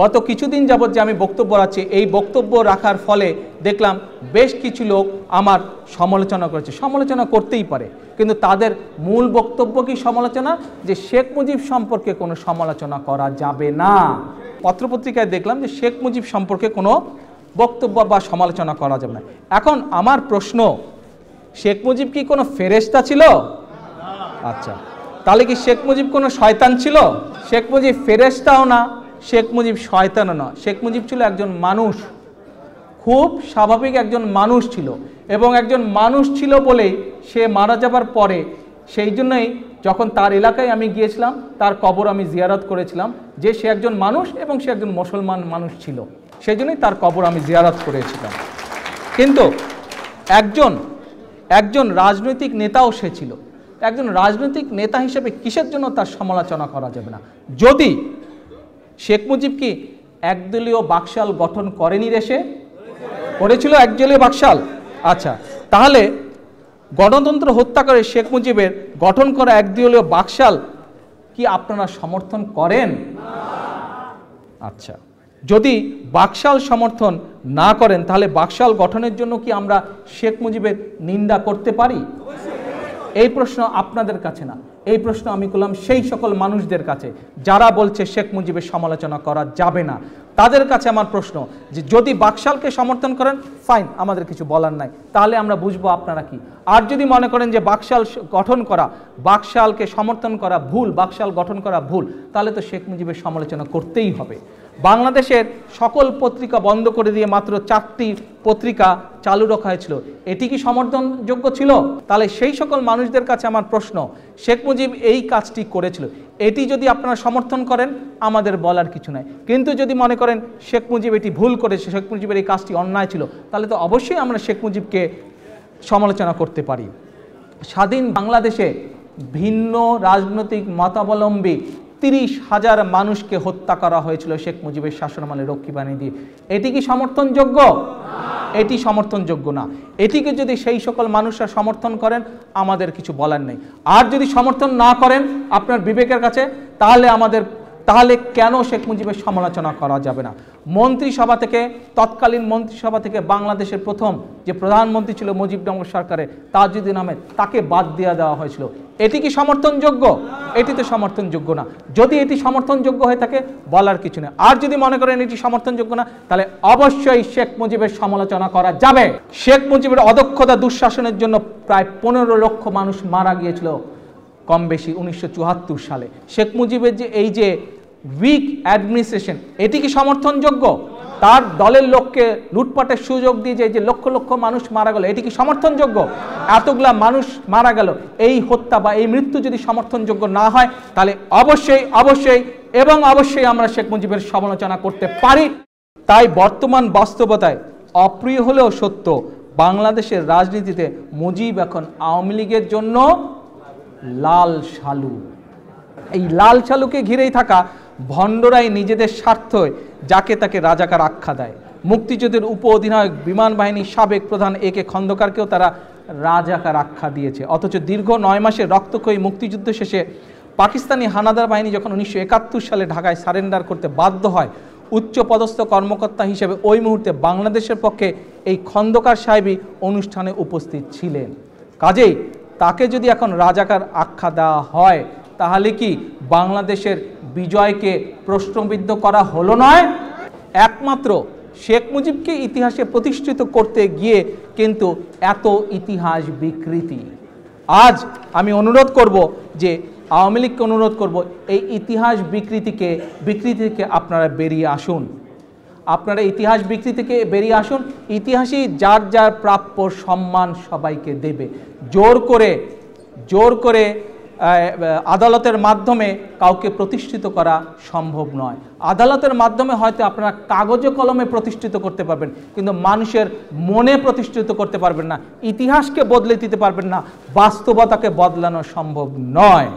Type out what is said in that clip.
গত কিছুদিন যাবৎ যে আমি বক্তব্য রাখছি, এই বক্তব্য রাখার ফলে দেখলাম বেশ কিছু লোক আমার সমালোচনা করেছে। সমালোচনা করতেই পারে, কিন্তু তাদের মূল বক্তব্য কি সমালোচনা? যে শেখ মুজিব সম্পর্কে কোনো সমালোচনা করা যাবে না। পত্রপত্রিকায় দেখলাম যে শেখ মুজিব সম্পর্কে কোনো বক্তব্য বা সমালোচনা করা যাবে না। এখন আমার প্রশ্ন, শেখ মুজিব কি কোনো ফেরেস্তা ছিল? আচ্ছা তাহলে কি শেখ মুজিব কোনো শয়তান ছিল? শেখ মুজিব ফেরেস্তাও না। শেখ মুজিব শয়তানও না শেখ মুজিব ছিল একজন মানুষ। খুব স্বাভাবিক একজন মানুষ ছিল এবং একজন মানুষ ছিল বলেই সে মারা যাবার পরে সেই জন্যই যখন তার এলাকায় আমি গিয়েছিলাম, তার কবর আমি জিয়ারত করেছিলাম যে সে একজন মানুষ এবং সে একজন মুসলমান মানুষ ছিল। সেই জন্যই তার কবর আমি জিয়ারত করেছিলাম। কিন্তু একজন একজন রাজনৈতিক নেতাও সে ছিল। একজন রাজনৈতিক নেতা হিসেবে কিসের জন্য তার সমালোচনা করা যাবে না? যদি শেখ মুজিব কি একদলীয় বাকশাল গঠন করেনি দেশে? করেছিল একদলীয় বাকশাল? আচ্ছা তাহলে গণতন্ত্র হত্যা করে শেখ মুজিবের গঠন করা একদলীয় বাকশাল কি আপনারা সমর্থন করেন? আচ্ছা যদি বাকশাল সমর্থন না করেন, তাহলে বাকশাল গঠনের জন্য কি আমরা শেখ মুজিবের নিন্দা করতে পারি? এই প্রশ্ন আপনাদের কাছে না। এই প্রশ্ন আমি করলাম সেই সকল মানুষদের কাছে। যারা বলছে শেখ মুজিবের সমালোচনা করা যাবে না, তাদের কাছে আমার প্রশ্ন যে যদি বাকশালকে সমর্থন করেন ফাইন আমাদের কিছু বলার নাই। তাহলে আমরা বুঝব আপনারা কি? আর যদি মনে করেন যে বাকশাল গঠন করা, বাকশালকে সমর্থন করা ভুল, বাকশাল গঠন করা ভুল, তাহলে তো শেখ মুজিবের সমালোচনা করতেই হবে। বাংলাদেশের সকল পত্রিকা বন্ধ করে দিয়ে মাত্র চারটি পত্রিকা চালু রাখা হয়েছিল। এটি কি সমর্থনযোগ্য ছিল? তাহলে সেই সকল মানুষদের কাছে আমার প্রশ্ন, শেখ মুজিব এই কাজটি করেছিল। এটি যদি আপনারা সমর্থন করেন, আমাদের বলার কিছু নাই। কিন্তু যদি মনে করেন শেখ মুজিব এটি ভুল করেছে, শেখ মুজিবের এই কাজটি অন্যায় ছিল, তাহলে তো অবশ্যই আমরা শেখ মুজিবকে সমালোচনা করতে পারি। স্বাধীন বাংলাদেশে ভিন্ন রাজনৈতিক মতাবলম্বী তিরিশ হাজার মানুষকে হত্যা করা হয়েছিল শেখ মুজিবের শাসনামলে রক্ষী বাণী দিয়ে। এটি কি সমর্থনযোগ্য? এটি সমর্থনযোগ্য না। এটিকে যদি সেই সকল মানুষরা সমর্থন করেন আমাদের কিছু বলার নেই। আর যদি সমর্থন না করেন আপনার বিবেকের কাছে তাহলে আমাদের তাহলে কেন শেখ মুজিবের সমালোচনা করা যাবে না? মন্ত্রিসভা থেকে, তৎকালীন মন্ত্রিসভা থেকে বাংলাদেশের প্রথম যে প্রধানমন্ত্রী ছিল মুজিব মুজিবনগর সরকারের তাজুদ্দিন আহমেদ, তাকে বাদ দেওয়া দেওয়া হয়েছিল। এটি কি সমর্থনযোগ্য? এটি তো সমর্থনযোগ্য না। যদি এটি সমর্থনযোগ্য হয়ে থাকে, বলার কিছু নেই। আর যদি মনে করেন এটি সমর্থনযোগ্য না, তাহলে অবশ্যই শেখ মুজিবের সমালোচনা করা যাবে। শেখ মুজিবের অদক্ষতা দুঃশাসনের জন্য প্রায় পনেরো লক্ষ মানুষ মারা গিয়েছিল। কম বেশি উনিশশো চুয়াত্তর সালে। শেখ মুজিবের যে এই যে উইক অ্যাডমিনিস্ট্রেশন এটি কি সমর্থনযোগ্য? তার দলের লোককে লুটপাটের সুযোগ দিয়ে যে যে লক্ষ লক্ষ মানুষ মারা গেল, এটি কি সমর্থনযোগ্য? এতগুলা মানুষ মারা গেল, এই হত্যা বা এই মৃত্যু যদি সমর্থনযোগ্য না হয়, তাহলে অবশ্যই অবশ্যই এবং অবশ্যই আমরা শেখ মুজিবের সমালোচনা করতে পারি। তাই বর্তমান বাস্তবতায় অপ্রিয় হলেও সত্য, বাংলাদেশের রাজনীতিতে মুজিব এখন আওয়ামী লীগের জন্য লাল শালু। এই লাল শালুকে ঘিরেই থাকা ভণ্ডরাই নিজেদের স্বার্থে যাকে তাকে রাজাকার আখ্যা দেয়। মুক্তিযুদ্ধের উপ অধিনায়ক বিমান বাহিনীর সাবেক প্রধান এ কে খন্দকারকেও তারা রাজাকার আখ্যা দিয়েছে। অথচ দীর্ঘ নয় মাসের রক্তক্ষয়ী মুক্তিযুদ্ধ শেষে পাকিস্তানি হানাদার বাহিনী যখন উনিশশো একাত্তর সালে ঢাকায় সারেন্ডার করতে বাধ্য হয় উচ্চ পদস্থ কর্মকর্তা হিসেবে ওই মুহূর্তে বাংলাদেশের পক্ষে এই খন্দকার সাহেবই অনুষ্ঠানে উপস্থিত ছিলেন। কাজেই তাকে যদি এখন রাজাকার আখ্যা দেওয়া হয়, তাহলে কি বাংলাদেশের বিজয়কে প্রশ্নবিদ্ধ করা হলো নয়? একমাত্র শেখ মুজিবকে ইতিহাসে প্রতিষ্ঠিত করতে গিয়ে কিন্তু এত ইতিহাস বিকৃতি। আজ আমি অনুরোধ করব যে আওয়ামী লীগকে অনুরোধ করব, এই ইতিহাস বিকৃতিকে বিকৃতিকে আপনারা বেরিয়ে আসুন। আপনারা ইতিহাস বিকৃতি থেকে বেরিয়ে আসুন। ইতিহাসই যার যার প্রাপ্য সম্মান সবাইকে দেবে। জোর করে জোর করে আদালতের মাধ্যমে কাউকে প্রতিষ্ঠিত করা সম্ভব নয়। আদালতের মাধ্যমে হয়তো আপনারা কাগজে কলমে প্রতিষ্ঠিত করতে পারবেন, কিন্তু মানুষের মনে প্রতিষ্ঠিত করতে পারবেন না। ইতিহাসকে বদলে দিতে পারবেন না। বাস্তবতাকে বদলানো সম্ভব নয়।